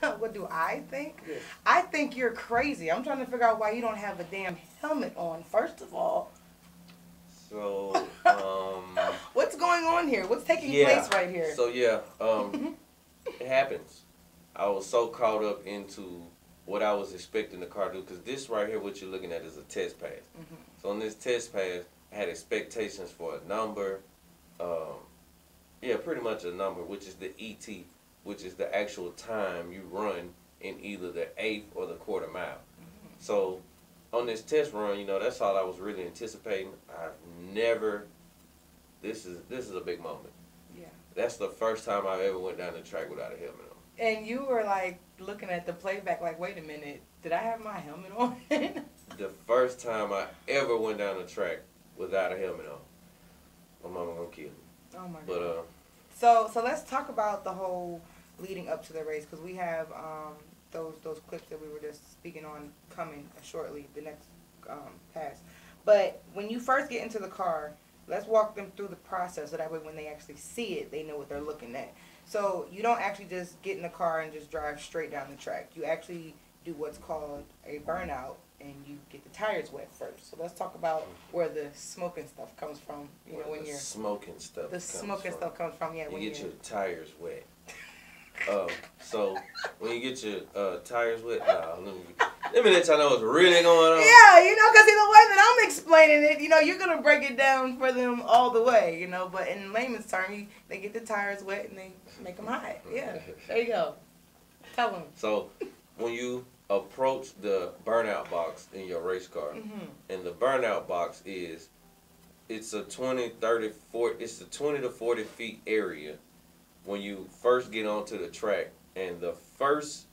what do I think? Yes. I think you're crazy. I'm trying to figure out why you don't have a damn helmet on. First of all, So, um, what's going on here? What's taking yeah. place right here? So yeah, um, it happens. I was so caught up into what I was expecting the car to do because this right here, what you're looking at, is a test pass. Mhm. So on this test pass, I had expectations for a number, um, yeah, pretty much a number, which is the ET, which is the actual time you run in either the eighth or the quarter mile. So on this test run, you know, that's all I was really anticipating. I've never. This is this is a big moment. yeah. That's the first time I ever went down the track without a helmet on. And you were like looking at the playback, like, wait a minute, did I have my helmet on? The first time I ever went down the track without a helmet on. My mama gonna kill me. oh my god. But uh, So so let's talk about the whole leading up to the race because we have um, those those clips that we were just speaking on coming shortly the next um, pass. But when you first get into the car, let's walk them through the process so that way when they actually see it, they know what they're looking at. So you don't actually just get in the car and just drive straight down the track. You actually do what's called a burnout and you get the tires wet first. So let's talk about where the smoking stuff comes from. You know when the you're smoking stuff. the smoking from. stuff comes from. Yeah, You when get your tires wet. um, so when you get your uh, tires wet, nah, let me let me let y'all know what's really going on. Yeah, you know, because in the way that I'm explaining it, you know, you're gonna break it down for them all the way, you know. But in layman's term, you, they get the tires wet and they make them hot. Yeah, there you go. Tell them. So when you approach the burnout box in your race car, hmm and the burnout box is it's a 20 30 40 it's a 20 to 40 feet area when you first get onto the track and the first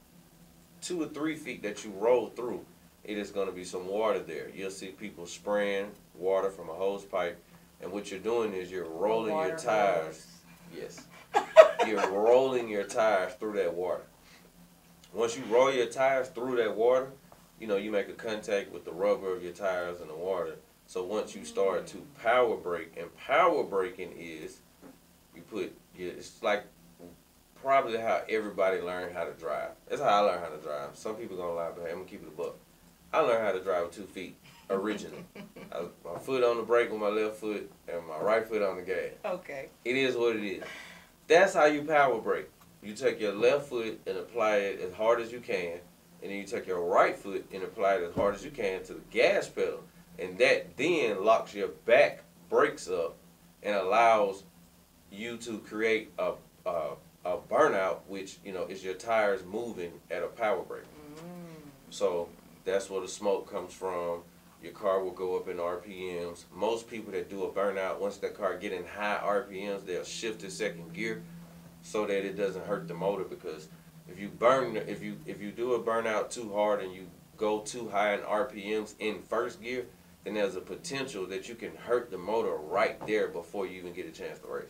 two or three feet that you roll through it is going to be some water there. You'll see people spraying water from a hose pipe and what you're doing is you're rolling your tires. yes. You're rolling your tires through that water. Once you roll your tires through that water you know, you make a contact with the rubber of your tires and the water. So once you start to power brake, and power braking is you put you it's like probably how everybody learned how to drive. That's how I learned how to drive. Some people gonna lie, but I'm gonna keep it a buck. I learned how to drive with two feet originally. I, my foot on the brake with my left foot and my right foot on the gas. Okay. It is what it is. That's how you power brake. You take your left foot and apply it as hard as you can, and then you take your right foot and apply it as hard as you can to the gas pedal, and that then locks your back brakes up and allows you to create a a, a burnout, which you know is your tires moving at a power brake. Mm. So that's where the smoke comes from. Your car will go up in RPMs. Most people that do a burnout, once that car get in high RPMs, they'll shift to second gear so that it doesn't hurt the motor because if you burn if you if you do a burnout too hard and you go too high in RPMs in first gear, then there's a potential that you can hurt the motor right there before you even get a chance to race.